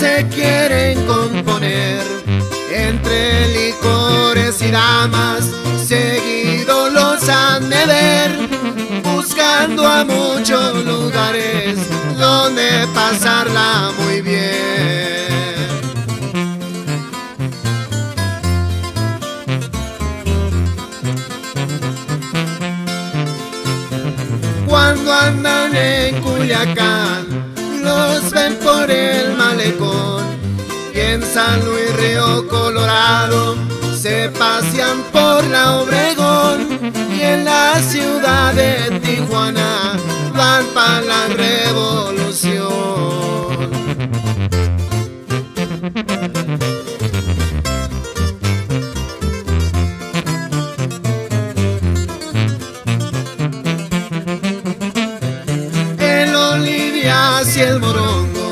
se quieren componer entre licores y damas, seguido los han de ver, buscando a muchos lugares donde pasarla muy bien. Cuando andan en Culiacán, por el malecón y en San Luis Río Colorado se pasean por la Obregón y en la ciudad de Tijuana van para la revolución. El Olivias y el Morongo,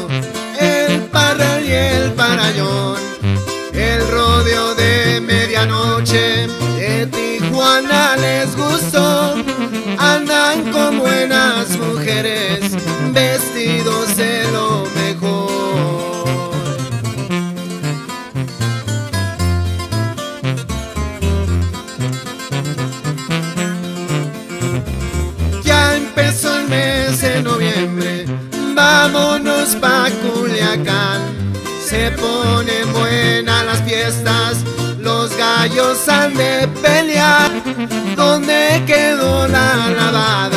de Tijuana les gustó. Andan con buenas mujeres, vestidos de lo mejor. Ya empezó el mes de noviembre, vámonos pa' Culiacán. Se ponen buenas las fiestas, los gallos han de pelear. ¿Dónde quedó la lavada?